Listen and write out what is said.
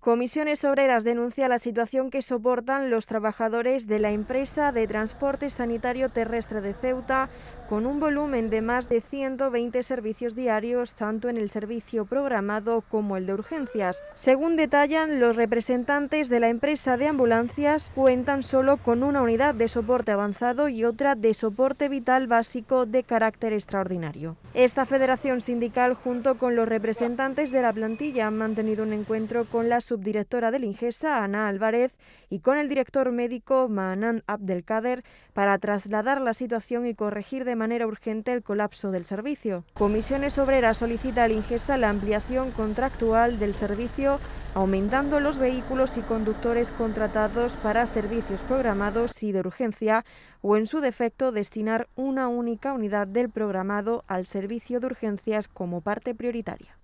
Comisiones Obreras denuncia la situación que soportan los trabajadores de la empresa de transporte sanitario terrestre de Ceuta con un volumen de más de 120 servicios diarios, tanto en el servicio programado como el de urgencias. Según detallan los representantes de la empresa de ambulancias, cuentan solo con una unidad de soporte avanzado y otra de soporte vital básico de carácter extraordinario. Esta federación sindical, junto con los representantes de la plantilla, han mantenido un encuentro con la subdirectora del Ingesa, Ana Álvarez, y con el director médico, Manan Abdelkader, para trasladar la situación y corregir de manera urgente el colapso del servicio. Comisiones Obreras solicita al Ingesa la ampliación contractual del servicio, aumentando los vehículos y conductores contratados para servicios programados y de urgencia, o en su defecto destinar una única unidad del programado al servicio de urgencias como parte prioritaria.